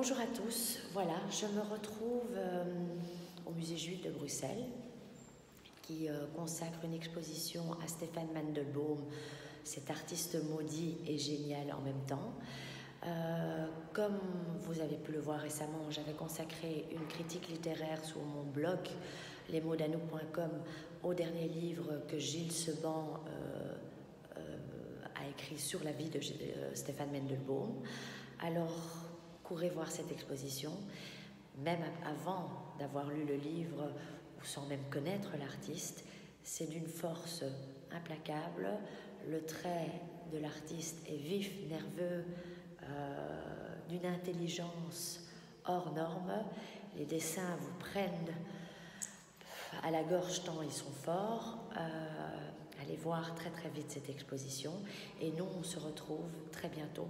Bonjour à tous, voilà, je me retrouve euh, au Musée juif de Bruxelles qui euh, consacre une exposition à Stéphane Mandelbaum, cet artiste maudit et génial en même temps. Euh, comme vous avez pu le voir récemment, j'avais consacré une critique littéraire sur mon blog lesmotsdanouk.com au dernier livre que Gilles Seban a écrit sur la vie de Stéphane Mandelbaum. Alors, courez voir cette exposition, même avant d'avoir lu le livre ou sans même connaître l'artiste. C'est d'une force implacable. Le trait de l'artiste est vif, nerveux, euh, d'une intelligence hors norme. Les dessins vous prennent à la gorge tant ils sont forts. Euh, allez voir très très vite cette exposition et nous on se retrouve très bientôt